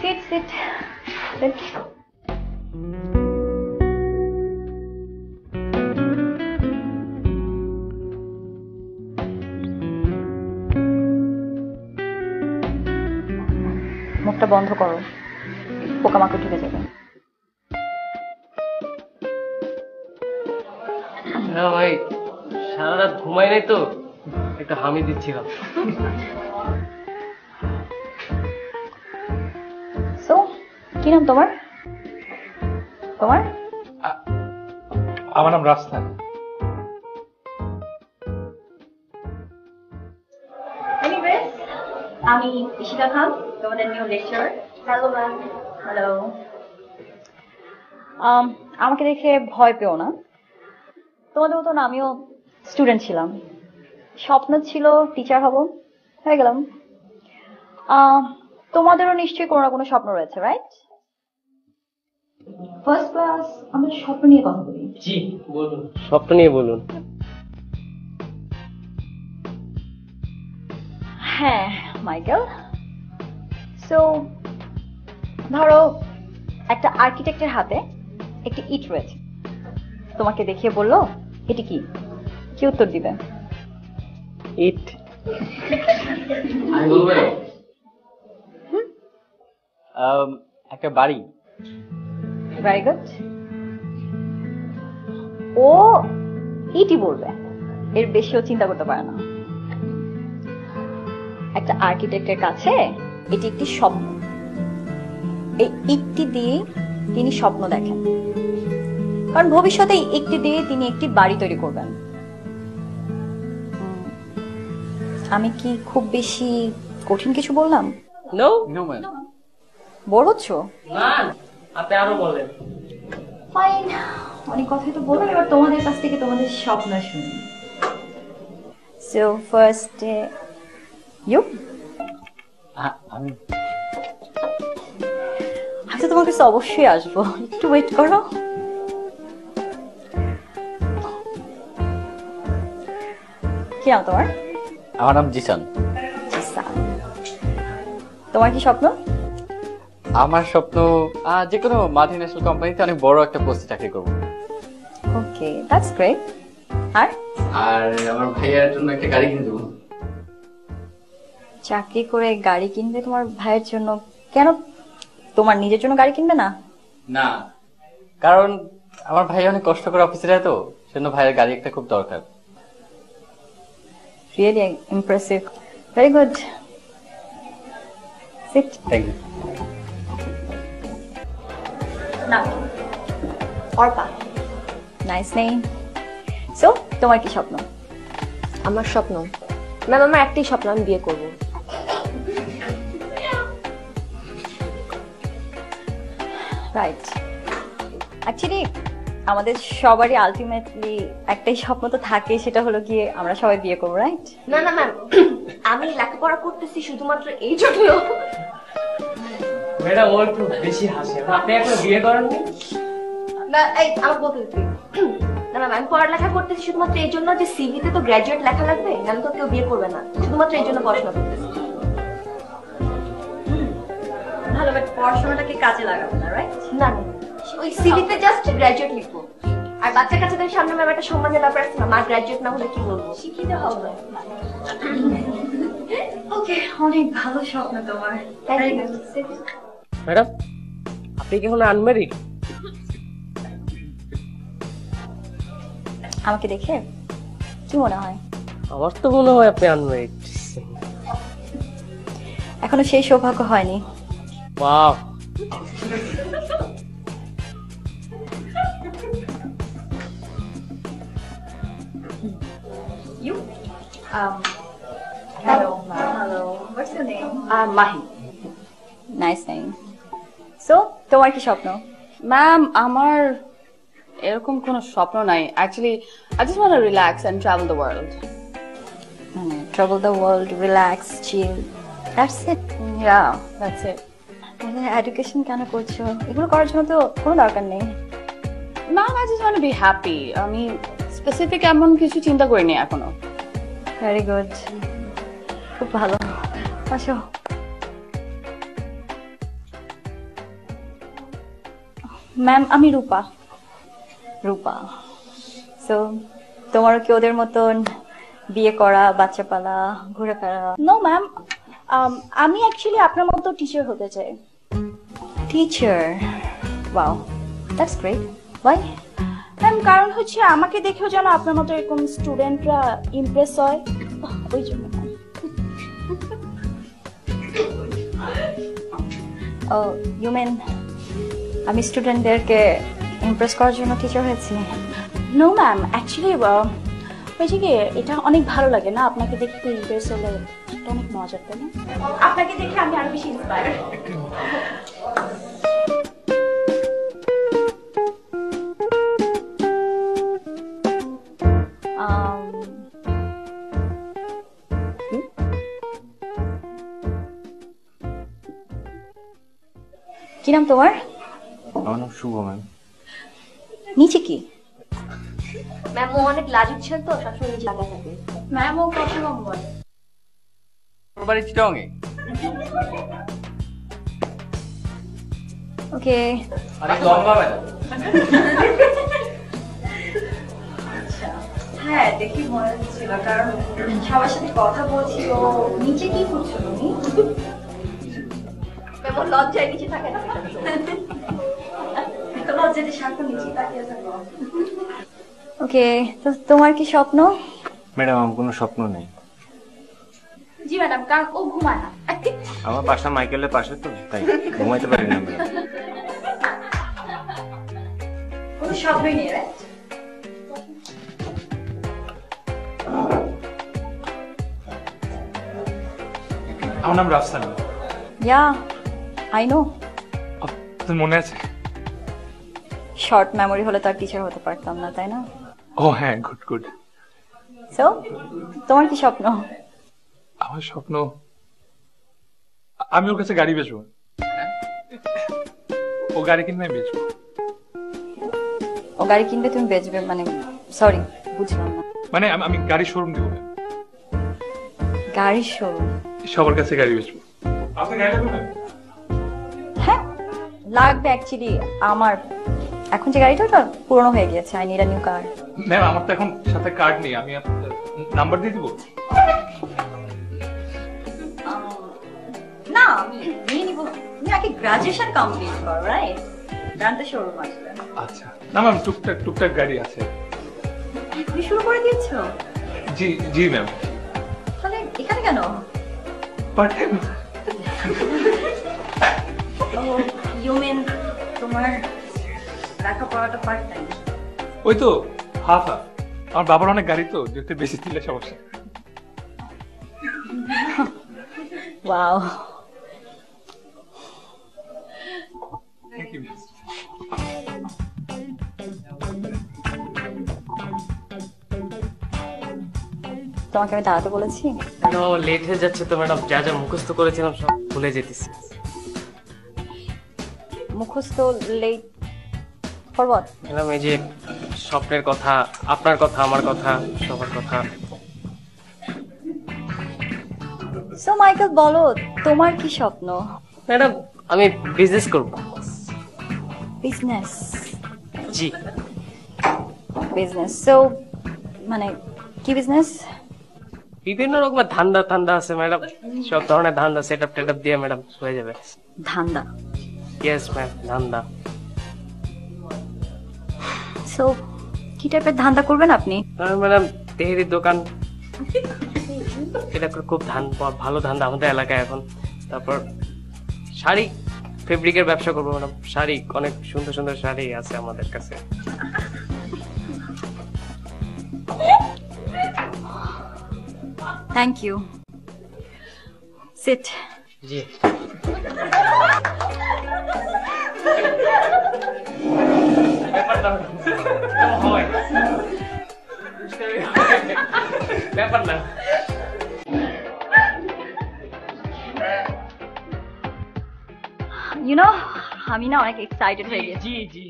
Sit, sit. Sit. মুখটা বন্ধ করো হ্যাঁ ভাই সারা রাত ঘুমাই নাই তো একটা হামি দিচ্ছিলাম। সো কি নাম তোমার? তোমার? আমার নাম রাস্তান আমি ইশিতা খান তোমাদের new lecture hello ma'am hello আমাকে দেখে ভয় পেও না। তোমাদের মতন আমিও স্টুডেন্ট ছিলাম। স্বপ্ন ছিল টিচার হব হয়ে গেলাম। আহ, তোমাদেরও নিশ্চয়ই কোনো না কোনো স্বপ্ন রয়েছে রাইট ফার্স্ট ক্লাস আমরা স্বপ্ন নিয়ে কথা বলি। জি বলুন। স্বপ্ন নিয়ে বলুন। হ্যাঁ মাইকেল। সো ধরো একটা আর্কিটেক্টের হাতে একটি ইট রয়েছে। তোমাকে দেখিয়ে বলল এটি কি? কি উত্তর দিবে ইট একটা বাড়ি। ভেরি গুড ও ইটি বলবে। এর বেশিও চিন্তা করতে পারে না। একটা আর্কিটেক্টের কাছে এটি একটি স্বপ্ন। এই ইটটি দিয়ে তিনি স্বপ্ন দেখেন। কারণ ভবিষ্যতে একটি দিয়ে তিনি একটি বাড়ি তৈরি করবেন। আমি কি খুব বেশি কঠিন কিছু বললাম? নো নো ম্যাম বোর হচ্ছ? না আপনি আরও বলেন ফাইন অনেক কথাই তো বললাম এবার তোমাদের কাছ থেকে তোমাদের স্বপ্ন শুনি। সো ফার্স্ট ইউ আমি। আচ্ছা তোমার কাছে অবশ্যই আসব। একটু ওয়েট করো। কি নাম তোমার? আমার নাম জিসান। জিসান। তোমার কি স্বপ্ন? আমার স্বপ্ন যে কোনো মাল্টি ন্যাশনাল কোম্পানিতে অনেক বড় একটা পোস্টে চাকরি করব। ওকে দ্যাটস গ্রেট আর? আর আমার ভাইয়ার জন্য একটা গাড়ি কিনে দেবো। চাকরি করে গাড়ি কিনবে তোমার ভাইয়ের জন্য? কেন তোমার নিজের জন্য গাড়ি কিনবে না? না কারণ আমার ভাই অনেক কষ্ট করে অফিসে যায় তো সেজন্য ভাইয়ের গাড়ি একটা খুব দরকার। Really impressive very good sit thank you না অর্পা নাইস নেই সো তোমার কি স্বপ্ন? আমার স্বপ্ন। ম্যাম আমার একটাই স্বপ্ন আমি বিয়ে করব। রাইট অ্যাকচুয়ালি আমাদের সবারই আলটিমেটলি একটাই স্বপ্ন তো থাকে সেটা হলো গিয়ে আমরা সবাই বিয়ে করব রাইট না না ম্যাম আমি লেখাপড়া করতেছি শুধুমাত্র এই জন্য। ম্যাডাম ও একটু বেশি হাসে। আপনি এখন বিয়ে করেননি? না এই আমাকে বলতে না ম্যাম আমি পড়ালেখা করতেছি শুধুমাত্র এই জন্য যে সিভিতে তো গ্র্যাজুয়েট লেখা লাগবে নাহলে তো কেউ বিয়ে করবে না। শুধুমাত্র এই জন্য পড়াশোনা করতেছি। ভালো বাট পড়াশোনাটাকে কাজে লাগাবো না রাইট না না। ওই সিভিতে জাস্ট গ্র্যাজুয়েট লিখব। আর বাচ্চা কাচ্চাদের সামনে ম্যাম একটা সম্মানের ব্যাপার আছে মা গ্র্যাজুয়েট না হলে কি বলব? শিখিতে হবে ওকে অনেক ভালো স্বপ্ন তোমার. ম্যাডাম আপনি কি এখন আনম্যারিড আমাকে দেখে কি মনে হয়? আমার তো মনে হয় আপনি আনম্যারিড এখনও সেই সৌভাগ্য হয়নি। Wow Um, hello. Hello. What's your name? Mahi Nice name. So, তোমার কি স্বপ্ন ম্যাম আমার এরকম কোনো স্বপ্ন নাই actually I just want relax and travel the world travel the world, relax, chill. That's it. Yeah that's it education কেন করছ এগুলো করার জন্য তো কোনো দরকার নেই না I just want be happy আমি স্পেসিফিক এমন কিছু চিন্তা করিনি এখনও ভেরি গুড খুব ভালো। আসো। ম্যাম আমি রূপা। রূপা। সো তোমারও কি ওদের মতন বিয়ে করা বাচ্চা পালা ঘুরে ফেরা নো ম্যাম আমি অ্যাকচুয়ালি আপনার মতো টিচার হতে চাই। Teacher wow that's great ma'am কারণ হচ্ছে আমাকে দেখেও যেন আপনার মতো এরকম স্টুডেন্টরা ইমপ্রেস হয়। ওই জন্য। ইউ মিন আমি স্টুডেন্টদেরকে ইমপ্রেস করার জন্য টিচার হয়েছি। নো ম্যাম অ্যাকচুয়ালি হয়েছে কি এটা অনেক ভালো লাগে না? আপনাকে দেখতে ইমপ্রেস হলে এটা অনেক মজার তাই না? আপনাকে দেখে আমি আরও বেশি ইন্সপায়ার কি নাম তোমার? আমার নাম শুভ ম্যাম। নিচে কি? ম্যাম ও অনেক লাজুক ছিল তো সবসময় নিজে লাগাই থাকে। ম্যাম ও কত ওর বাড়ি চিটংয়ে ওকে। আরে লম্বা ম্যাডাম। হ্যাঁ দেখি মনে হচ্ছিল কারণ সবার সাথে কথা বলছি ও নিচে কি করছ তুমি লজ্জায় নিচে থাকে না। লজ্জাতে সারাক্ষণ নিচে তাকিয়ে থাকো ওকে তো তোমার কি স্বপ্ন? ম্যাডাম আমার কোনো স্বপ্ন নেই। জি ম্যাডাম কারণ ও ঘুমায় না। আমার বাসা মাইকেলের পাশে তো তাই ঘুমাইতে পারি না ম্যাডাম। কোনো স্বপ্নই নেই রাইট আমার নাম রাফসান। ইয়া আই নো তোর মনে আছে? শর্ট মেমোরি হলে তো আর টিচার হতে পারতাম না তাই না? ও হ্যাঁ গুড গুড সো তোমার কি স্বপ্ন? আমার স্বপ্ন? আমি ওর কাছে গাড়ি বেচবো। ও গাড়ি কিনে আমি বেচবো। ও গাড়ি কিনবে তুমি বেচবে মানে সরি বুঝলাম না। মানে আমি- গাড়ি শোরুম দিব। গাড়ির শোরুম সবার কাছে গাড়ি বেচবো। আপনি গাড়ি লাগবে না? লাগবে অ্যাকচুয়ালি আমার এখন যে গাড়িটা ওটা পুরনো হয়ে গিয়েছে I need a new car ma'am আমার তো এখন সাথে কার্ড নেই আমি নাম্বার দিয়ে দিব? না আমি নিয়ে নিব। তুমি আগে গ্রাজুয়েশন কমপ্লিট করো রাইট জানতে শোরুম আসবে। আচ্ছা। না ম্যাম টুকটাক টুকটাক গাড়ি আছে। তুমি শুরু করে দিয়েছ? জি জি ম্যাম তাহলে এখানে কেন? পার্ট টাইম ও তোমার লেখাপড়াটা পার্ট টাইম ওই তো হাফ হাফ আমার বাবার অনেক গাড়ি তো যেতে বেশি দিলে সমস্যা। ওয়াও থ্যাংক ইউ তোমাকে আমি দাঁড়াতে বলেছি? লেট হয়ে যাচ্ছে তো ম্যাডাম যা যা মুখস্থ করেছিলাম সব ভুলে যেতেছি। মুখস্থ লেট ফর হোয়াট ম্যাডাম এই যে স্বপ্নের কথা আপনার কথা আমার কথা সবার কথা। সো মাইকেল বলো তোমার কি স্বপ্ন? ম্যাডাম আমি বিজনেস করব। বিজনেস জি। বিজনেস সো মানে কি বিজনেস বিভিন্ন রকমের ধান্দা ধান্দা আছে ম্যাডাম। সব ধরনের ধান্দা সেট আপ টেট আপ দিয়ে ম্যাডাম হয়ে যাবে। ধান্দা। ইয়েস ম্যাম ধান্দা। সো কি টাইপের ধান্দা করবেন আপনি? ম্যাডাম তেহেরির দোকান। এটা খুব ধান ভালো ধান্দা আমাদের এলাকায় এখন। তারপর শাড়ি ফেব্রিকের ব্যবসা করব ম্যাডাম শাড়ি অনেক সুন্দর সুন্দর শাড়ি আছে আমাদের কাছে। Thank you sit ji. আমি না অনেক এক্সাইটেড হয়ে গেছি। জি জি।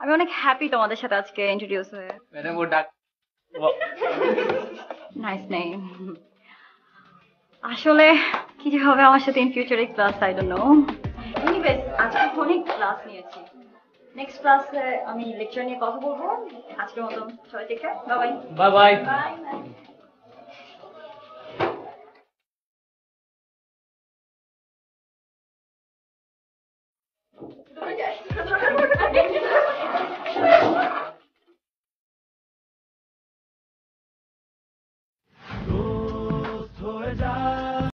আমি অনেক হ্যাপি তোমাদের সাথে আজকে ইন্ট্রোডিউস হয়ে। ম্যাডাম ও ডাক নাইস নেম আসলে কি যে হবে আমার সাথে ইন ফিউচারে class I don't know anyways আজকে অনেক ক্লাস নিয়েছি। নেক্সট ক্লাসে আমি লেকচার নিয়ে কথা বলব। আজকের মতন সবাই take care bye bye bye bye